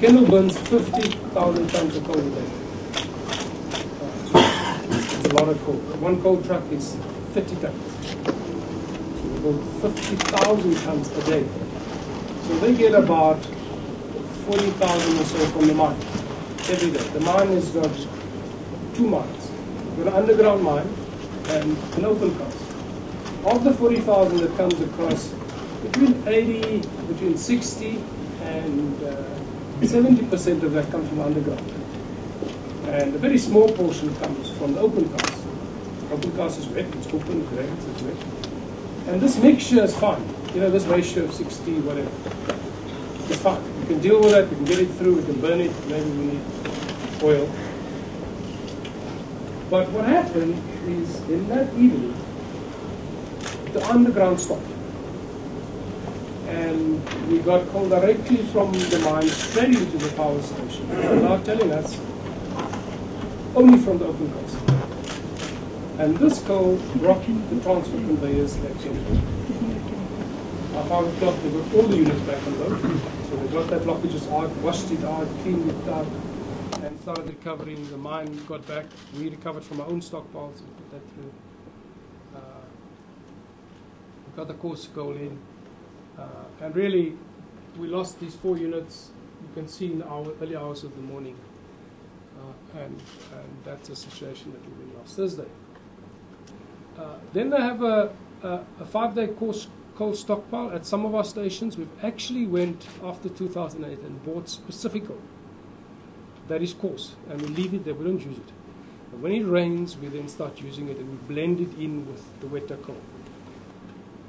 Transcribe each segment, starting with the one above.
Kendal burns 50,000 tons of coal a day. It's a lot of coal. One coal truck is 50 tons. So burn 50,000 tons a day. So they get about 40,000 or so from the mine every day. The mine has got two mines. We've got an underground mine and an open cast. Of the 40,000 that comes across, between 80, between 60 and uh, 70% of that comes from underground. And a very small portion comes from the open cast. Open cast is wet, it's open, wet, it's wet. And this mixture is fine. You know, this ratio of 60, whatever. It's fine. We can deal with it, we can get it through, we can burn it, maybe we need oil. But what happened is in that evening, the underground stopped. And we got called directly from the mine straight into the power station. They're now telling us only from the open cast. And this coal blocked the transfer conveyors actually. At 5 o'clock, they got all the units back on load. So they got that blockages out, washed it out, cleaned it out, and started recovering. The mine got back. We recovered from our own stockpiles and put that through. Uh, got the coarse coal in. Uh, and really, we lost these four units. You can see in the hour, early hours of the morning. Uh, and, and that's a situation that we lost Thursday. Uh, then they have a, a, a five-day coarse coal stockpile at some of our stations. We've actually went after 2008 and bought specific coal that is coarse, and we leave it there. We don't use it. But when it rains, we then start using it, and we blend it in with the wetter coal.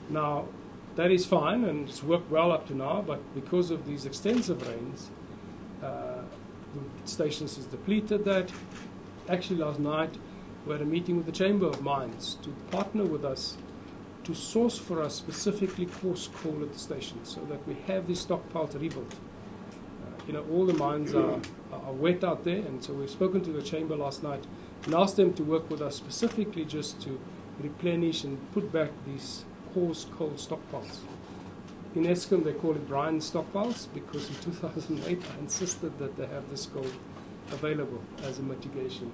Now, that is fine, and it's worked well up to now. But because of these extensive rains, uh, the stations has depleted that. Actually, last night we had a meeting with the Chamber of Mines to partner with us to source for us specifically coarse coal at the station so that we have this stockpile to rebuild. Uh, you know, all the mines are, are wet out there, and so we've spoken to the chamber last night and asked them to work with us specifically just to replenish and put back these coarse coal stockpiles. In Eskom, they call it Brian stockpiles because in 2008 I insisted that they have this coal available as a mitigation.